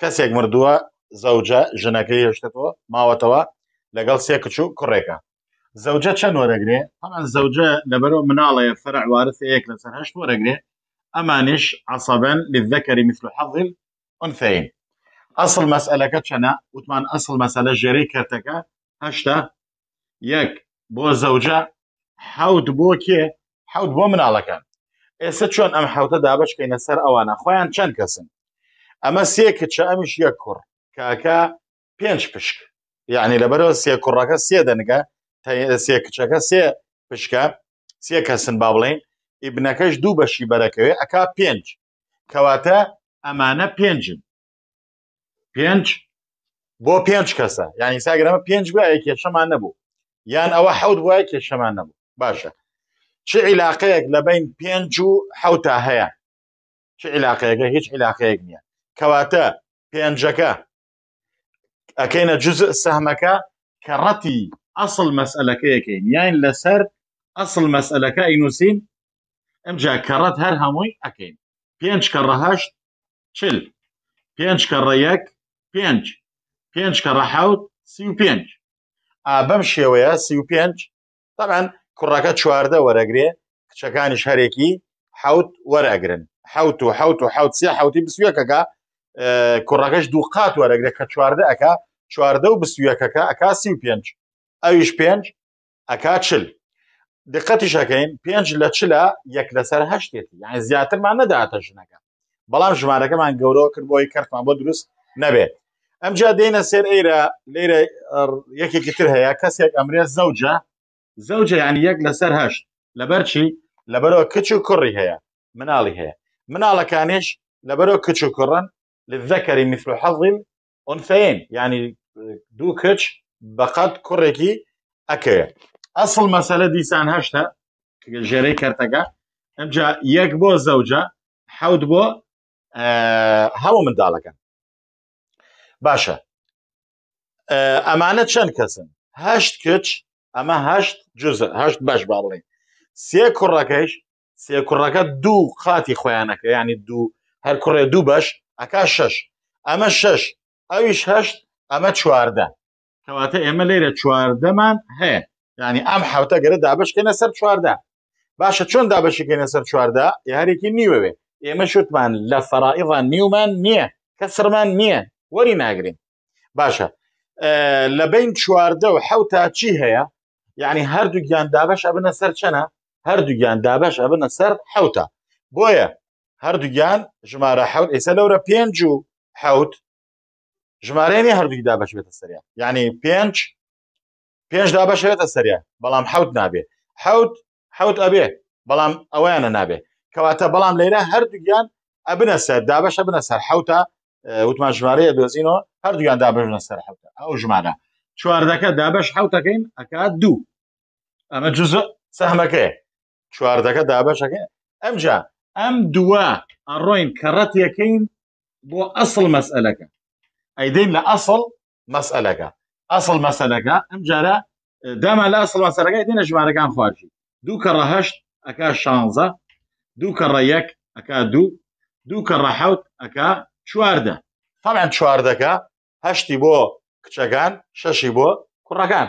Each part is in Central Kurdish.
کەسێک مردووە زەوجە ژنەکەی هێشتەوە ماوەتەوە لەگەڵ سێ کچ و کوڕێکە زەوجە چەند وەرەگرێ هەمان زەوجە لەبەرەوە مناڵەیە فەرع وارث یەک لەسەر هەشت وەرەگرێ ئەمانیش عصبن للذكر مثل حظ الانثيين ئەسڵ مەسئلەکە چەنە وتمان ئەسڵ مەسەلە ژێرەی کەرتەکە هەشتە یەک بۆ زەوجە حەوت بۆ کێ حەوت بۆ مناڵەکان ئێستا چۆن ئەم حوتە دابشکەینە سەر ئەوانە خۆیان چەند کەسن ئەمە سێ کچە ئەمیش یە کوڕ کاکە پێنج پشک یعنی لەبەرەوە سێ کوڕەکە سێ دەنگە سێ کچەکە سێ پشکە سێ کەسن با بڵێن ئیبنەکەش دوو بەشی بەرەکەوێ ئەک پێنج کەواتە ئەمانە پێنجن پێنج بۆ پێنج کەسە یانی ساگرەمە پێنج بایە کێشەمان نەبوو یان ئەوە حەوت وایە کێشەمان نەبوو باشە چ عیلاقەیەک لە بین پێنج و حوتا هەیە چ عیلاقەیەەکە هیچ عیلاقەیەک نییە کەواتە پێنجەکە ئەکەینە جز سەمەکە کە ڕەتی ئەسڵ مەسئلەکەیەکەین یان لەسەر ئەسڵ مەسئلەکە ئینوسین ئەمجا کەڕەت هەر هەمووی ئەەکەین پێنج کە ڕەهشت چل پێنج کەڕە یەک پێنج پێنج کەڕە حەوت سی و پێنج ئا بەم شێوەیە سی و پێنج تەبەن کوڕەکە چواردە وەرەگرێ کچەکانیش هەرێکی حەوت وەرەگرن حەوت و حەوت و حەوت سێ حوتی بسوەکەکە کوڕەکەش دوو قات وەرەگرێت کە چواردە ئەک چواردە و بسوەکەکە ئەکا سی و پێنج ئەویش پێنج ئەکا چل دقەتیش ئەکەین پێنج لە چلا یەک لەسەر هەشتێتی یان زیاترمان نەداتە ژنەکە بەڵام ژمارەکەمان گەورەوە کرد بۆی کەرتمان بۆ دروست نەبێت ئەمجا دێنە سێر ئێرە لێرە یەکێکی تر هەیە کەسێک ئەمرێ زەوجە زەوجە یان یەک لەسەر هەشت لەبەر چی لەبەرەوە کچ و کوڕی هەیە مناڵی هەیە مناڵەکانیش لەبەرەوە کچ و کوڕن للذكر مثل حظ ئونثەین یانی دوو کچ بەقەد کوڕێکی ئەکەوێت ئەسڵ مەسەلە دیسان هەشتە ژێرەی کەرتەکە ئەمجا یەک بۆ زەوجە حەوت بۆ هەموو منداڵەکەن باشە ئەمانە چەند کەسن هەشت کچ ئەمە هەشت جزهشت بەش با بڵێ سێ کوڕەکەش سێ کوڕەکە دوو قاتی خۆیانەکە ینی دوو هەر کوڕێ دوو بەش ئەکا شەش ئەمە شەش ئەویش هەشت ئەمە چواردە کەواتە ئێمە لێرە چواردەمان هەیە ینی ئەم حوتە گەرە دابشکەنە سەر چواردە باشە چۆن دابشکەنە سەر چواردە یارێکی نیوەوێ ئێمە شوتمان لە فەرائڕا نیومان نییە کە سڕمان نییە وەری ناگرین باشە لە بین چواردە و حوتا چی هەیە یعنی هەردووگیان دابش ئەبنە سەر چەنە هەردووگیان دابەش ئەبنە سەر حوتە بۆیە هەردووگیان ژمارە حوت ئێستا لەورە پێنج و حوت ژمارەیە هەردووی دابەش بێتە سەریان یعنی پێنج پێنج دابەش بێتە سەریان بەڵام حوت نابێ حوت حوت ئەبێ بەڵام ئەویانە نابێ کەواتە بەڵام لێرە هەردووگیان ئەبنە سەر دابەشە بنە سەر حوتە وتمان ژمارەیە دۆزینەوە هەردوویان دابژنە سەر حوتە ئەو ژمارە چواردەکە دابش حوتەکەین ئەکات دوو ئەمە جز سەهمەکەی چواردەکە دابەشەکە ئەمجا ئەم دووە ئەڕۆین کەڕەتەکەین بۆ ئەسڵ مەسئلەکە ئەیدەین لە ئەسڵ مەسئلەکە ئەسڵ مەسەلەکە ئەم جارە داما لە ئەسڵ مەسەرەکە دێنە ژمارەکان خوارجی دوو کەڕە هەشت ئەک شانزە دوو کەڕە یەک ئەک دوو دوو کەڕە حوت ئەک چواردە فەمان چواردەکە هەشتی بۆ کچەکان شەشی بۆ کوڕەکان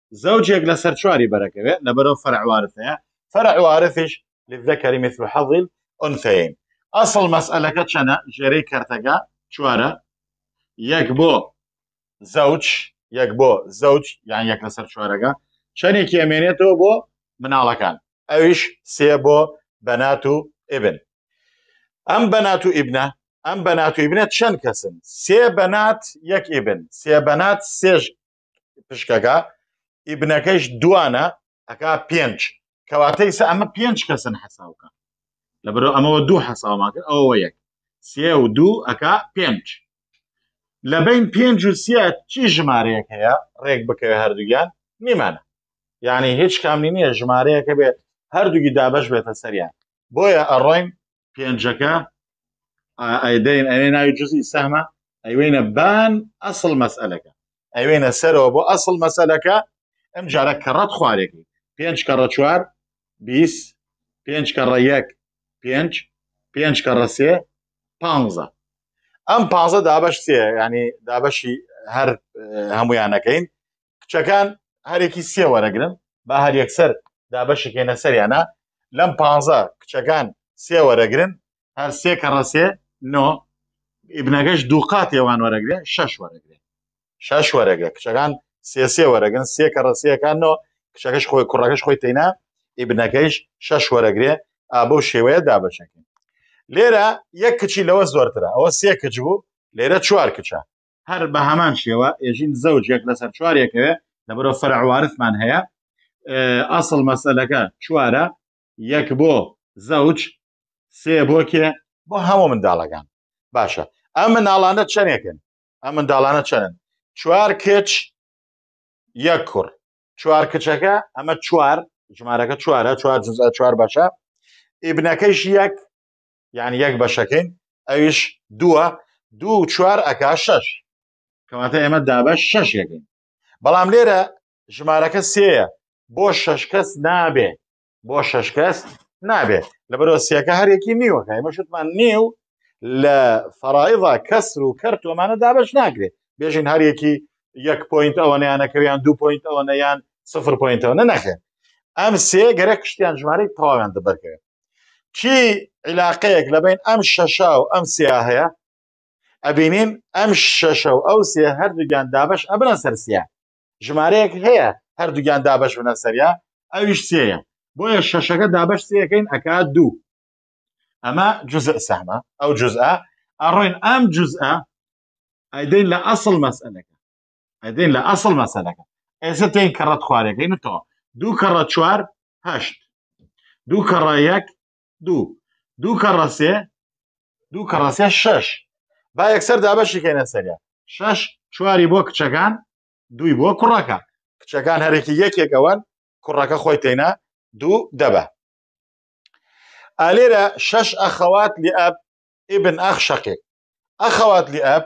زەوجێک لەسەر چواری بەرەکەوێ لەبەرئەو فەرع وارثەیە فەرع وارثیش للذکر مثل حظ الانثیین ئەسڵ مەسئەلەکە چەنە ژێرەی کەرتەگە چوارە یەک بۆ زەوج یەک بۆ زەوج یان یەک لەسەر چوارەگە چەنێکی ئەمێنێتەوە بۆ مناڵەکان ئەویش سێ بۆ بەنات و ئبن ئەم بەنات و ئیبنە ئەم بەنات و ئیبنە چەند کەسن سێ بەنات یەک ئیبن سێ بەنات سێش پشکەکە ئیبنەکەیش دوانە ئەکا پێنج کەواتەی سە ئەمە پێنج کەسن حەساوکە لە بەرە ئەمەوە دوو حەساومان کرد ئەوەوە یەک سێ و دوو ئەکا پێنج لە بین پێنج و سیە چی ژمارەیەک هەیە ڕێک بکەوێت هەردووگیان نیمانە یعنی هیچ کامی نییە ژمارەیەکە بێت هەردووگی دابش بێتە سەریان بۆیە ئەڕۆین پێنجەکە ئەدەین ئەوێ ناوی جزئی سەمە ئەوێنە بان ئەسڵ مەسئلەکە ئەوێنە سەرەوە بۆ ئەسڵ مەسەلەکە ئەم جارە کەڕەت خوارێکی پێنج کەڕە چوار بیس پێنج کەڕە یەک پێنج پێنج کەڕە سێ پانزە ئەم پازە دابش سێ ینی دابشی هەر هەمویانەکەین کچەکان هەرێکی سێ وەرەگرن با هەر یەکسەر دابەشکێنە سەریانە لەم پ کچەکان سێ وەرەگرن هەر سێ کە ڕەسێ نۆ ئیبنەکەش دوو قاتێوان وەرەگرێ شەش وەرەگرێ شەش وەرەگرێ کچەکان سێ سێ وەرەگرن سێ کە ڕەسیەکان نۆ کچەکەش خۆی کوڕەکەش خۆی تینا ئیبنەکەیش شەش وەرەگرێ ئابە و شێوەیە دابەشەکەن لێرە یەک کچی لەوە زۆرترە ئەوە سێ کچ بوو لێرە چوار کچە هەر بە هەمان شێوە ئێژین زەوجێک لەسەر چوارێکەوێ لەبەرە فەرعوارثمان هەیە ئەسڵ مەسەلەکە چوارە یەک بۆ زەوج سێ بۆ کێ بۆ هەموو منداڵەکان باشە ئەم مناڵانە چەندێکن ئەم منداڵانە چەندن چوار کچ یەک کوڕ چوار کچەکە ئەمە چوار ژمارەکە چوارە چوار جزء چوار بەشە ئیبنەکەش یەک یان یەک بەشەکەین ئەویش دووە دوو و چوار ئەکا شەش کەواتە ئێمە دابەش شەشێکین بەڵام لێرە ژمارەکە سێیە بۆ شەش کەس نابێ بۆ شەش کەس نابێ لە بەرەوە سیەکە هەرێکی نیوەکە ئێمە شتمان نییە و لە فەڕایڵا کەسر و کەر تۆمانە دابش ناکرێت بێژین هەرێکی یەک پوینت ئەوەنیانەکەویان دو پوینت ئەوەنەیان سفر پوینتەوە نەخێن ئەم سێ گەرە کشتیان ژمارەی تەواویان دەبەرکەوێت چی عیلاقەیەک لەبین ئەم شەشا و ئەم سیا هەیە ئەبینین ئەم شەشە و ئەو سێ هەردووگیان دابش ئەبنە سەرسیە ژمارەیەک هەیە هەردووگیان دابش بنە سەریا ئەویش سێە بۆیە شەشەکە دابش سەکەین ئەکا دوو ئەمە جزء سەمە ئەو جزء ئەڕۆین ئەم جزء ئەدەین لە ئەسڵ مەسئلەکە ئەدەین لە ئەسڵ مەسەلەکە ئێستا تێن کەڕەت خوارەکەی نتەوە دوو کەڕە چوار هەشت دوو کەڕە یەک دوو دوو کەڕە سێ دوو کەڕە سێ شەش با یەکسەر دابەشی کەینە سەریا شەش چواری بۆ کچەکان دووی بۆ کوڕەکە کچەکان هەرێکی یەکێکەوەن کوڕەکە خۆی تێنا دوو دەبە ئالێرە شەش ئەخەوات لێ ئەب ئیبن ئەخ شەقێک ئەخەوات لێ ئەب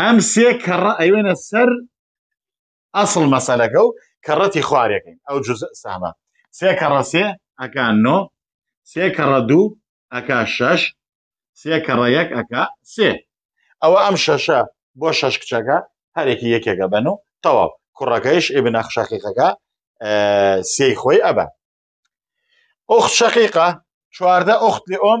ئەم سێ کەڕە ئەیوێنە سەر ئەسڵ مەسەلەکە و کەڕەتی خوارەکەین ئەو جزء سەهمە سێ کەڕە سێ ئەکا نۆ سێ کەڕە دوو ئەکا شەش سێ کەڕە یەک ئەکا سێ ئەوە ئەم شەشە بۆ شەش کچەکە هەرێکی یەکێکە بەن و تەواو کوڕەکەیش ئبنە شەقیقەکە سێی خۆی ئەبە ئۆخت شەقیقە چواردە ئۆخت لێ ئۆم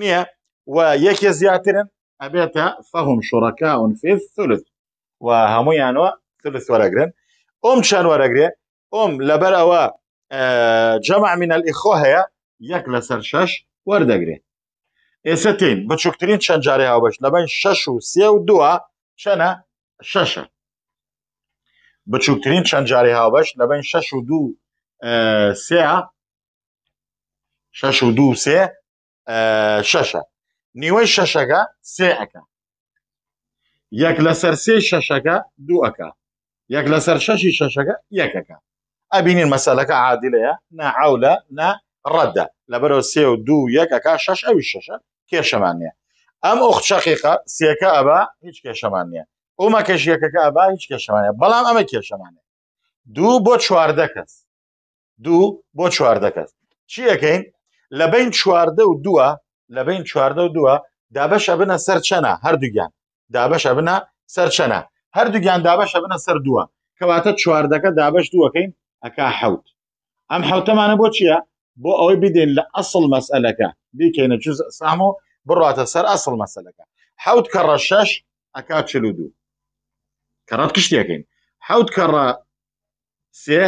نییە و یەکێ زیاترن ئەبێتە فەهم شوڕەکە ئەونفێ سولت و هەمویانەوە سلس وەرەگرن ئۆم چەند وەرەگرێ ئۆم لەبەر ئەوە جەمع منە ئیخۆ هەیە یەک لەسەر شەش وەردەگرێ ئێستا تین بچووکترین چەند جارێ هاوبەش لەبەن شەش و سێ و دووە چەنە شەشە بچووکترین چەند جارێ هاوبەش لەبەن شەش و دوو سێ شەش و دوو سێ شەشە نیوەی شەشەکە سێ ئەەکە یەک لەسەر سێ شەشەکە دوو ئەەکە یەک لەسەر شەشی شەشەکە یەکەکە ئەبینین مەسەلەکە عادلەیە ناعولە نا ڕەدە لەبەرەوە سێ و دوو یەکەکە شەش ئەوی شەشە کێشەمان نیە ئەم ئۆخت شەقیقە سێکە ئەبا هیچ کێشەمان نیە ئەومە کەش یەکەکە ئەبا هیچ کێشەمانە بەڵام ئەمە کێشەمانە دوو بۆ چواردە کەس دوو بۆ چواردە کەس چیەکەین لە بین چواردە و دووە لە بین چواردە و دووە دابەشە بنە سەر چەنە هەردووگیان دابەشە بنە سەر چەنە هەردووگیان دابەشە بنە سەر دووە کەواتە چواردەکە دابش دووەکەین ئەکا حەوت ئەم حوتەمانە بۆ چییە بۆ ئەوەی بدەین لە ئەسڵ مەسئلەکە بیکەینە جوز سام و بڕاتە سەر ئەسڵ مەسلەکە حوت کە ڕەشەش ئەکا چلو دوو کەڕەت کشتەکەین حوت کەڕە سێ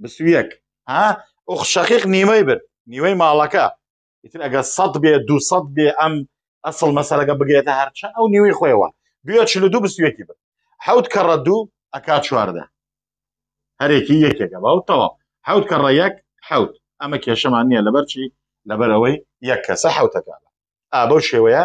بسویەک ها ئۆخ شەقیق نیوەی برد نیوەی ماڵەکە ئیتر ئەگە سەد بێ دو سەد بێ ئەم ئەسڵ مەسەرەکە بگێتە هەرچە ئەو نیوەی خۆیەوە بێ چل و دوو بسویەکی برد حەوت کەڕە دوو ئەکا چواردە هەرێکی یەکێکە باو تەواو حەوت کەڕە یەک حەوت ئەمە کێشەمان نییە لەبەرچی لەبەرەوەی یەک کەسە حوتەکانە ئابە شێوەیە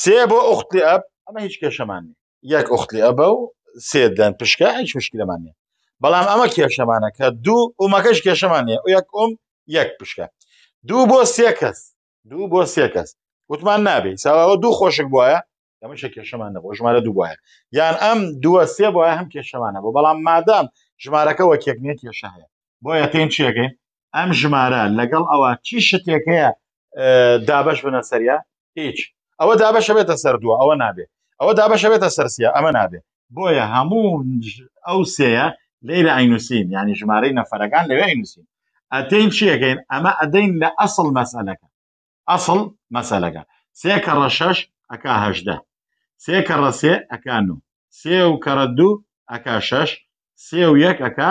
سێ بۆ ئوختی ئەب ئەمە هیچ کێشەمان نیە یەک ئوختی ئەبە و سێ دەن پشکە هیچ مشکلەمان نیە بەڵام ئەمە کێشەمانە کە دوو ئومەکەش کێشەمان نیە یەک ئۆم یەک پشکە دوو بۆ سێ کەس دوو بۆ سێ کەس وتمان نابێ ساواوە دوو خۆشک بواە ئەمەشە کێشەمان نەبوو ژمارە دوو بواە یان ئەم دووە سێ بۆە هەم کێشەمانە بۆ بەڵام مادام ژمارەکە وەکێک نیە کێشە هەیە بۆیە تێن چیەکەین ئەم ژمارە لەگەڵ ئەوە چی شتێک هەیە دابش بنە سەریا هیچ ئەوە دابشە بێتە سەر دووە ئەوە نابێت ئەوە دابشە بێتە سەرسیە ئەمە نابێت بۆیە هەموو ئەو سەیە لەیرە ئەینوسین ینی ژمارەی نەفەرەکان لەوێ ئەینوسین ئەتین چیەکەین ئەمە ئەدەین لە ئەسڵ مەسەلەکە ئەسڵ مەسەلەکە سێ کە ڕەشەش ئەکا هەشدە سێ کە ڕەسێ ئەکان و سێ و کەڕە دوو ئەکا شەش سێ و یەک ئەکا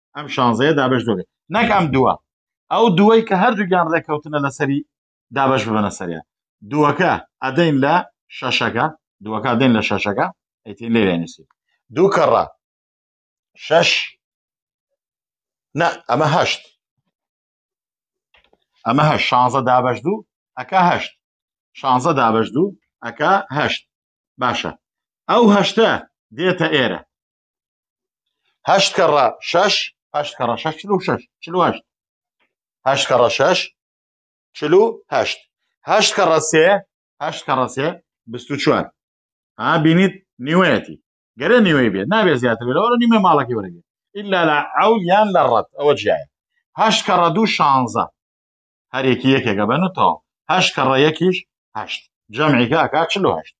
ئەم شانزەیە دابش دەبێت نەک ئەم دووە ئەو دوای کە هەردووگیان ڕێککەوتنە لەسەری دابش ببەنە سەریا دووەکە ئەدەین لە شەشەکە دووەکە دێن لە شەشەکە ئەیتی لێرێنووسی دوو کەڕە شەش نە ئەمە هەشت ئەمە هە شانزە دابش دوو ئەکە هەشت شانزە دابش دوو ئەکە هەشت باشە ئەو هەشتە دێتە ئێرە هەشت کەڕە شەش هەشت کەڕە شەش چل و شەش چل هەشت هەشت کەڕە شەش چل و هەشت هەشت کەڕە سێ هەشت کەڕە سێ بیست و چوار ها بینیت نیوەیەتی گەرە نیوەی بێت نابێت زیاتر بێت ئەوە نیمە ماڵەکەی وەرەگێت ئللا لە عول یان لە ڕەت ئەوە جیایە هەشت کەڕە دوو شانزە هەر یەکی یەکێکە بەن و تەواو هەشت کەڕە یەکیش هەشت جەمعیکە ئەکا چل و هەشت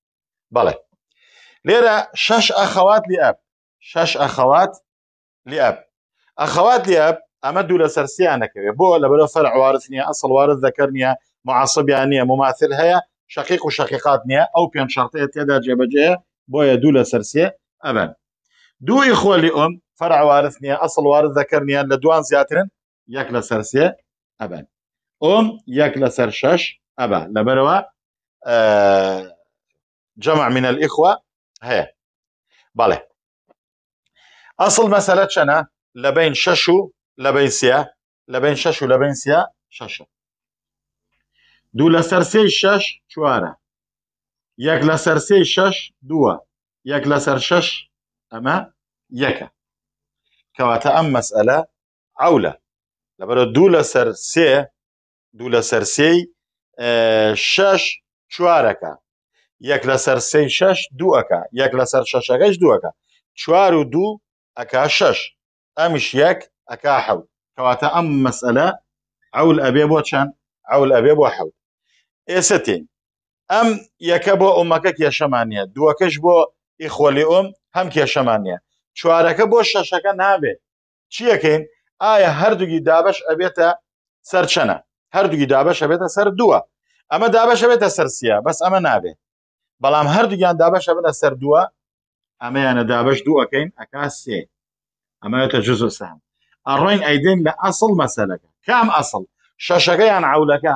بەڵێ لێرە شەش ئەخەوات لێ ئەپ شەش ئەخەوات لێ ئەپ ئەخەوات لێ ئەپ ئەمە دوو لە سەرسیان نەکەوێ بۆ لە بەرە فەر عوارز نییە ئەسڵ وارز دەکەر نییە معاسبیان نییە مماثل هەیە شقیق و شقیقات نییە ئەو پێنج شەرتەیە تێدا جێبەجێ بۆیە دوو لە سەرسیێ ئەبەن دووی خۆلی ئۆم فەرعوارث نییە ئەسڵ وارد دەکەر نیان لە دوان زیاترن یەک لەسەر سێ ئەبن ئۆم یەک لەسەر شەش ئەبا لەبەرەوە جەمع منە ئیخوا هەیە بەڵێ ئەسڵ مەسەلە چەنە لە بین شەش و لە بین سە لە بین شەش و لە بین سە شەشە دوو لەسەر سێ شەش چوارە یەک لەسەر سێ شەش دووە یەک لەسەر شەش ئەمە یەکە کەواتە ئەم مەسئلە عەولە لەبەرە دوو لەسەر سێ دوو لەسەر سێی شەش چوارەکە یەک لەسەر سێی شەش دووەکە یەک لەسەر شەشەکەش دووەکە چوار و دوو ئەکا شەش ئەمیش یەک ئەکا حەوت کەواتە ئەم مەسئلە عول ئەبێ بۆ چەند عول ئەبێ بۆ حەوت ئێسە تێن ئەم یەکە بۆ ئۆمەکە کێشەمان نیە دووەکەش بۆ ئیخۆلی ئۆم هەم کێشەمان نیە چوارەکە بۆ شەشەکە نابێت چیەکەین ئایا هەردووگی دابش ئەبێتە سەر چەنە هەردووگی دابش ئەبێتە سەر دووە ئەمە دابش ئەبێتە سەر سیە بەس ئەمە نابێت بەڵام هەردووگیان دابش ئەبنە سەر دووە ئەمەیانە دابش دووەکەین ئەکا سێ ئەمەێتە جز و سام ئەڕۆین ئەیدێن لە ئەسڵ مەسەلەکە کام ئەسڵ شەشەکە یان عولەکە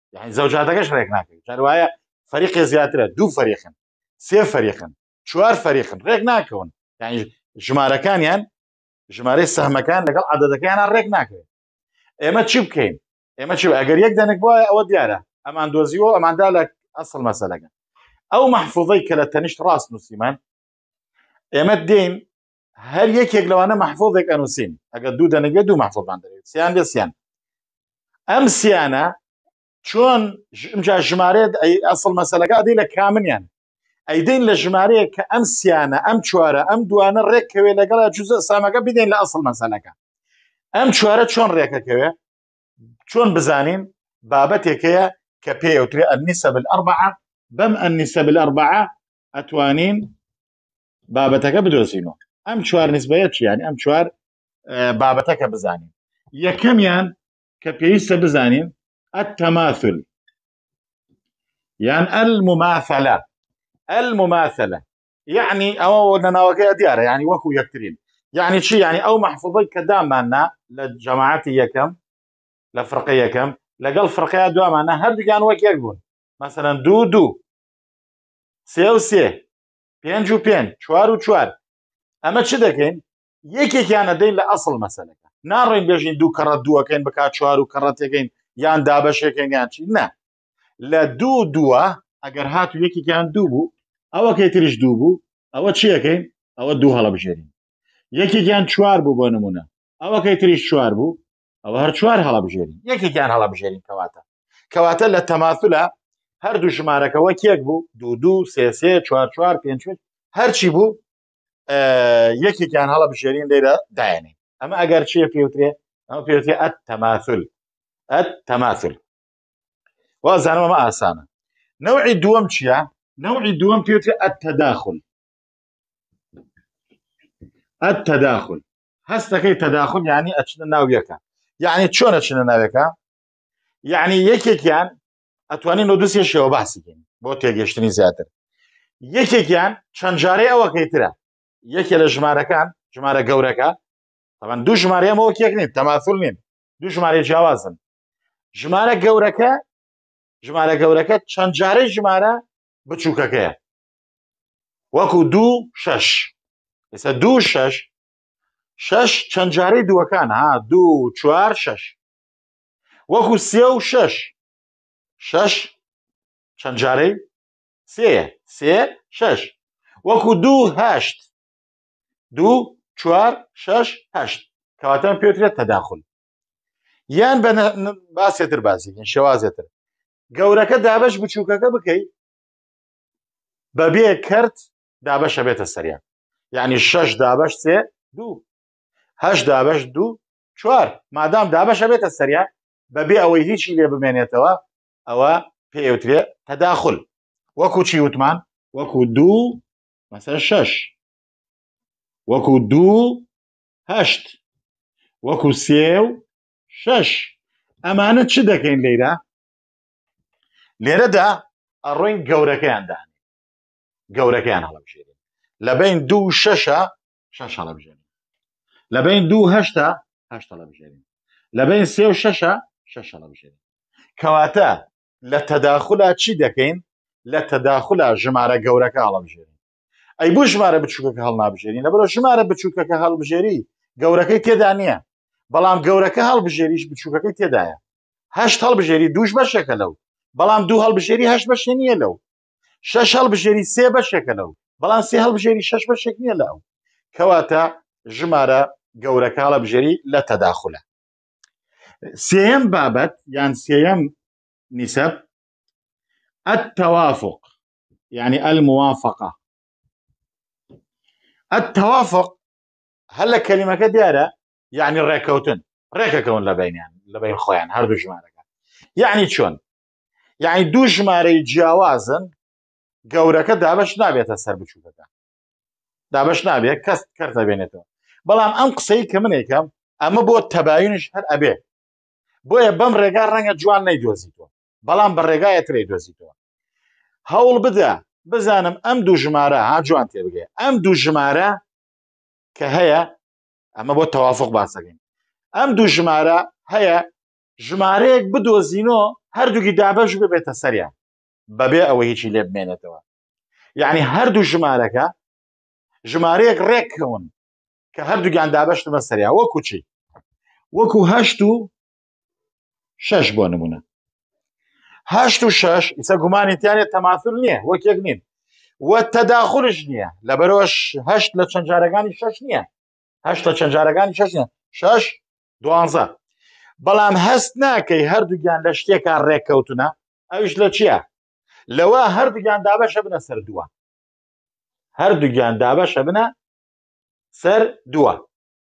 یعنی زەوجاتەکەش ڕێک ناکەیت جار وایە فەریقێ زیاترە دوو فەریقن سێ فەریقن چوار فەریقن ڕێک ناکەون یعنی ژمارەکانیان ژمارەی سەهمەکان لەگەڵ عادەتەکەیانە ڕێک ناکەوێت ئێمە چی بکەین ئێمە چی ئەگەر یەک دەنک وایە ئەوە دیارە ئەمان دۆزیەوە ئەماندا لە ئەسڵ مەسەلەکە ئەو مححفوظەی کە لە تەنیشت ڕاست نووسیمان ئێمە دێین هەر یەکێک لەوانە مەحفۆزێک ئەنووسین ئەگە دوو دەنگێ دوو مەحفۆزان دەێت سیان بێ سیان ئەم سیانە چۆن ئەمجا ژمارێت ئەی ئەسڵ مەسەلەکە دەی لە کامنیان ئەیدەین لە ژمارەیە کە ئەم سیانە ئەم چوارە ئەم دوانە ڕێککەوێ لەگەڵ جوزە سامەکە بدەین لە ئەسڵ مەسەلەکە ئەم چوارە چۆن ڕێکەکەوێ چۆن بزانین بابەتێکەیە کە پێوترێ ئەنیسە بل ئەربعە بەم ئەنیسە بل ئەربعە ئەتوانین بابەتەکە بدۆزینەوە ئەم چوار نسبەیە چیانی ئەم چوار بابەتەکە بزانین یەکەمیان کە پێویستە بزانین التماثل یان المماثلە المماثلە یعنی ئەوە نەناوەکەی دیارە ینی وەکو یەکترین یعنی چی ینی ئەو محفوظی کە داماننا لە جەماعەتی یەکەم لە فرقە یەکەم لەگەڵ فرقەیە دوامانە هەردووگیان وەک یەک بوون مەسەەن دوو دوو سێ و سێ پێنج و پێنج چوار و چوار ئەمە چ دەکەین یەکێکیانە دەین لە ئەسڵ مەسەلەکە ناڕێن بێژین دوو کەڕەت دووەکەین بکات چوار و کەڕەتەکەین یان دابەشێکەکەین یان چی نە لە دوو دووە ئەگەر هات و یەکێکیان دوو بوو ئەوەکەی تریش دوو بوو ئەوە چیەکەین ئەوە دوو هەڵەبژێرین یەکێکیان چوار بوو بۆ نمونە ئەوەکەی تریش چوار بوو ئەوە هەر چوار هەڵبژێرین یەکێکیان هەڵبژێرین کەواتە کەواتە لە تەماسولە هەردوو ژمارەکەەوە کێک بوو دوو دوو سێسێ چوار چوار پێ هەرچی بوو یەکێکیان هەڵە بژێرین لێرە دایێنێ ئەمە ئەگەر چیە پێوترێ ئەمە پێوتێ ئەت تەماسل ئەت تەماسل وازانەوەمە ئاسانە نەوعی دووەم چییە نەوعی دووەم پێوتێ ئەت تەداخل ئەت تەداخل هەستەکەی تەداخل یعنی ئەچنە ناو یەکە یعنی چۆن ئەچنە ناوێکە یعنی یەکێکیان ئەتوانین نۆ دوسێ شێوە باسیکەین بۆ تێگەشتنی زیاتر یەکێکیان چەند جارەی ئەوەکەی ترە یەکێ لە ژمارەکان ژمارە گەورەکە تەوان دوو ژمارەیەمەوە کێک نین تەماسول نین دوو ژمارە جیاوازن ژمارە گەورەکە ژمارە گەورەکە چەند جارەی ژمارە بچووکەکەیە وەکو دوو شەش ئێستا دوو شەش شەش چەند جارەی دووەکان ها دوو چوار شەش وەکو سێ و شەش شەش چەند جارەی سێ سێ شەش وەکو دوو هەشت دوو چوار شەش هەشت کەواتە پێترێت تەداخل یان بە باسێتر بازیکن شێوازێتر گەورەکە دابش بچووکەکە بکەیت بەبێ کەرت دابەشە بێتە سەریان یعنی شەش دابەش سێ دوو هەش دابەش دوو چوار مادام دابەشە بێتە سەریان بەبێ ئەوەی هیچی لێ بمێنێتەوە ئەوە پێوترێ تەداخل وەکو چی وتمان وەکو دوو مەسە شەش وەکو دوو هەشت وەکو سێ و شەش ئەمانە چ دەکەین لێرە لێرەدا ئەڕۆین گەورەکەیان دانێ گەورەکەیان هەڵبژێرین لە بین دوو شەشە شەش هەڵبژێرین لە بین دوو هەشتا هەشت هەڵبژێرین لە بین سێ و شەشە شەش هەڵبژێرین کەواتە لە تەداخلا چی دەکەین لە تەداخلا ژمارە گەورەکە هەڵبژێرین ئەی بۆ ژمارە بچووکەکە هەڵنابژێری لەبەرە ژمارە بچووکەکە هەڵبژێری گەورەکەی تێدا نییە بەڵام گەورەکە هەڵبژێریش بچووکەکەی تێدایە هەشت هەڵبژێری دووش بەشێکە لەو بەڵام دوو هەڵبژێری هەش بەشێ نییە لەو شەش هەڵبژێری سێ بەشێکە لەو بەڵام سێ هەڵبژێری شەش بەشێک نییە لە ئەو کەواتە ژمارە گەورەکە هەڵبژێری لە تەداخلە سێم بابەت یان سێم نیسەب التوافق یعنی الموافقە التوافق هەر لە کەلیمەکە دیارە یعنی ڕێککەوتن ڕێکەکەون لە بینیان لە بین خۆیان هەردوو ژمارەکە یعنی چۆن یعنی دوو ژمارەی جیاوازن گەورەکە دابش نابێتە سەر بچووکەکە دابش نابێت کەس کەرتە بێنێتەوە بەڵام ئەم قسەی کە منێکم ئەمە بۆ تەباینش هەر ئەبێ بۆیە بەم ڕێگا ڕەنگە جوان نەیدۆزیتەوە بەڵام بە ڕێگایە ترەی دۆزیتەوە هەوڵ بدە بزانم ئەم دوو ژمارە ها جوان تێبگەێ ئەم دوو ژمارە کە هەیە ئەمە بۆ تەوافق باسەکەین ئەم دوو ژمارە هەیە ژمارەیەک بدۆزینۆ هەردووگی دابەش ببێتە سەریان بەبێ ئەوە هیچی لێ بمێنێتەوە یعنی هەردوو ژمارەکە ژمارەیەک ڕێککەون کە هەردووگیان دابەشتمە سەریا وەکوچی وەکو هەشت و شش بۆ نمونە هەشت و شش ئیسە گومانی تیانێت تەماسول نییە وەکێک نین وە تەداخلش نییە لەبەرەوەش هەشت لە چەند جارەکانی شش نییە هەشت لە چەند جارەکانی شش نیە شش دوانزە بەڵام هەست ناکەی هەردووگیان لە شتێکان ڕێککەوتنە ئەوش لە چییە لەوە هەردووگیان دابەشە بنە سەر دووە هەردووگیان دابەشە بنە سەر دووە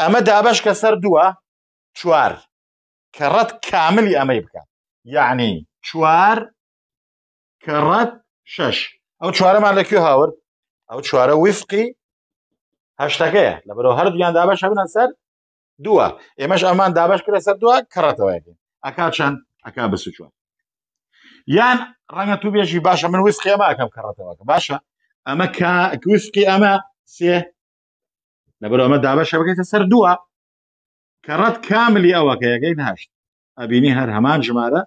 ئەمە دابش کە سەر دووە چوار کە ڕەت کاملی ئەمەی بکە یعنی چوار کە ڕەت شش ئەو چوارەمان لە کوێ هاورد ئەو چوارە وفقی هەشتەکەیە لە بەرەوە هەردوویان دابش هەبنە سەر دووە ئێمەش ئەمان دابش کرە سەر دووە کەڕەتەوەیەکەین ئەکا چەند ئەکا بە چوار یان ڕەنگە تو بێژی باشە من وفقی ئەماکەم کەڕەتەوەکە باشە ئەمە کە وفقی ئەمە سێ لەبەر ئەمە دابەشە بکەیتە سەر دووە کە ڕەت کاملی ئەوە کە یەکەی نهشت ئەبینی هەر هەمان ژمارە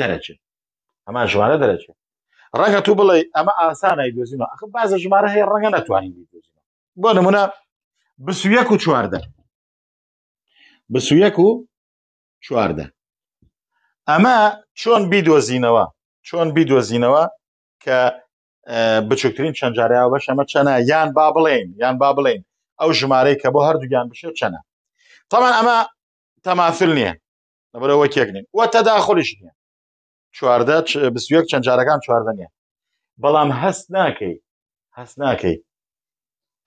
دەرەچێ هەمان ژمارە دەرەچێ ڕەنگە تو بڵێ ئەمە ئاسانای دۆزینەوە ئەخ بازە ژمارە هەیە ڕەنگە ناتوانین بیدۆزینەوە بۆ نمونە بسویەک و چواردە بسویەک و چواردە ئەمە چۆن بیدۆزینەوە چۆن بیدۆزینەوە کە بچووکترین چەند جاریاوە بەش ئەمە چەنە یان با بڵێن یان با بڵێن ئەو ژمارەی کە بۆ هەردووگیان بشێ چەنە تامان ئەمە تەماسل نییە لەبەرە وەکێک نین وە تەداخلیش نییە چواردە بسوێک چەند جارەکان چواردە نیە بەڵام هەست ناکەی هەست ناکەی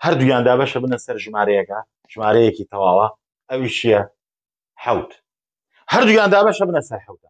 هەردوویاندا بەشە بنە سەر ژمارەیەەکە ژمارەیەکی تەواوە ئەوی چییە حوت هەردوویاندا بەشە بنە سەر حوتە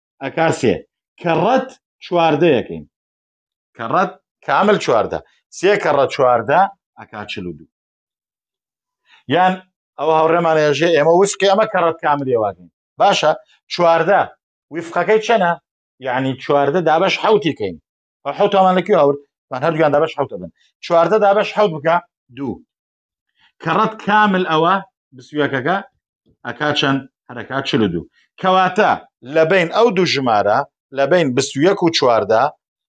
ئەکا سێ کەڕەت چواردەیەکەین کەڕەت کامل چواردە سێ کەڕە چواردە ئەکا چل و دوو یان ئەو هاوڕێمانێژێ ئێمە وسکی ئەمە کەڕەت کاملێ واگەین باشە چواردە وفقەکەی چەنە یعنی چواردە دابش حوتی کەین ئەو حوتمان لەکی هاورد من هەردوویان دابش حوتە بن چواردە دابش حوت بکە دوو کەڕەت کامل ئەوە بسویەکەکە ئەکا چەند هەرەکە چ دوو کەواتە لە بین ئەو دوو ژمارە لە بین بسویەک و چواردا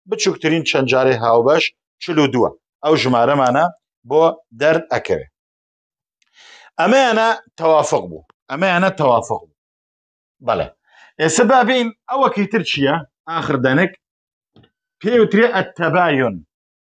بچووکترین چەند جارێ هاوبەش چل و دووە ئەو ژمارەمانە بۆ دەرد ئەکەوێت ئەمەیانە تەوافق بوو ئەمەیانە تەوافق بوو بەڵێ ئێستا بابین ئەوەکەی تر چییە ئاخر دەنک پێوترێ ئەتەبایون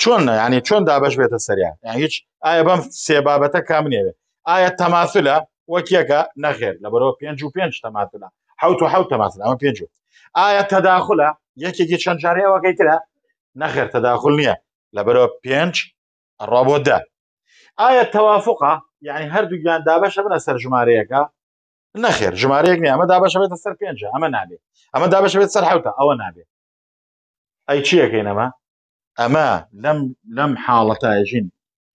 چۆن ینی چۆن دابش بێتە سەریان هیچ ئایا بەم سێ بابەتە کام نێوێت ئایا تەماسلە وەکیەکە نەخێر لە بەرەوە پێنج و پێنج تەماتنا حوت و حوت تەماسل ئەمە پێنج ئایا تەداخلە یەکێکی چەند جارەیەوەکەی ترە نەخێر تەداخل نییە لە بەرەوە پێنج ئەڕا بۆ دە ئایا تەوافقە یعنی هەردووگیان دابەشە بنە سەر ژمارەیەەکە نەخێر ژمارەیەک نیە ئەمە دابەشە بێتە سەر پێنج ئەمە نابێت ئەمە دابەشە بێت سەر حوتە ئەوە نابێت ئەی چیەکەین ئەمە ئەمە لەم لەم حاڵەتایژین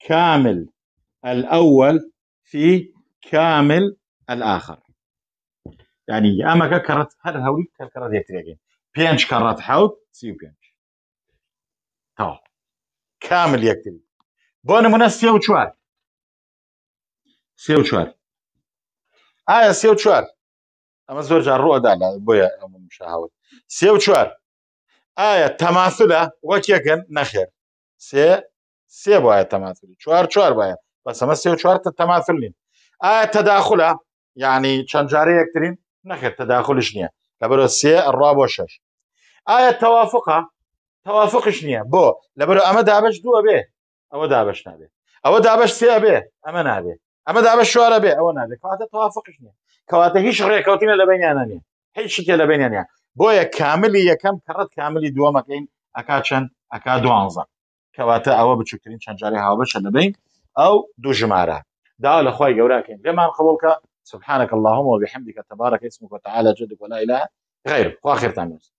کامل الأول في كامل الآخر ینی ئەمەکە کەڕەت هەر هەوری کەکەڕە دێترێگەین پێنج کەڕەت حوت سی و پێنج تاو کامل یەکتری بۆ نمونە سێ و چوار سێ و چوار ئایا سێ و چوار ئەمە زۆر جار ڕوئەدا لە بۆیە ئەم مشە هاوت سێ و چوار ئایا تەماسلە وەک یەکەن نەخێر سێ سێ بایە تەماسل چوار چوار بایە بەس ئەمە سێ و چوار تەماسل نین ئایا تەداخلە یعنی چەند جارە یەکترین نەخێر تەداخلش نییە لەبەرە سێ ئەڕا بۆ شەش ئایا تەوافقە تەوافقش نییە بۆ لەبەر ئەمە دابش دووە بێ ئەوە دابش نابێ ئەوە دابش سێ بێ ئەمە نابێ ئەمە دابە شوارە بێ ئەوە نابێ کاتە توافقش نیە کەواتە هیچ ڕێکەوتنە لە بینیانە نیە هیچ شتێ لە بینیانە بۆیە کاملی یەکەم کەڕەت کاملی دووەمەکەین ئەکا چەند ئەکا دوانزە کەواتە ئەوە بچووکترین چەند جارێ هاوبەشە لەبین ئەو دوو ژمارە دا لە خۆی گەوراکەین لێمان قبولکە سبحانك اللهم وبحمدك تبارك اسمك وتعالى جدك ولا اله غيرك واخر تامس